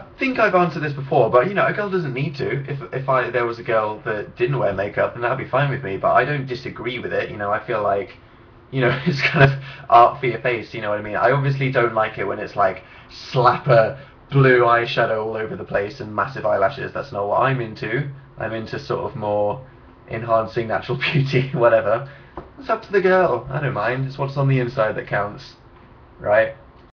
I think I've answered this before, but you know, a girl doesn't need to. If if I there was a girl that didn't wear makeup, then that'd be fine with me. But I don't disagree with it. You know, I feel like, you know, it's kind of art for your face. You know what I mean? I obviously don't like it when it's like slapper blue eyeshadow all over the place and massive eyelashes. That's not what I'm into. I'm into sort of more enhancing natural beauty, whatever. It's up to the girl. I don't mind. It's what's on the inside that counts, right?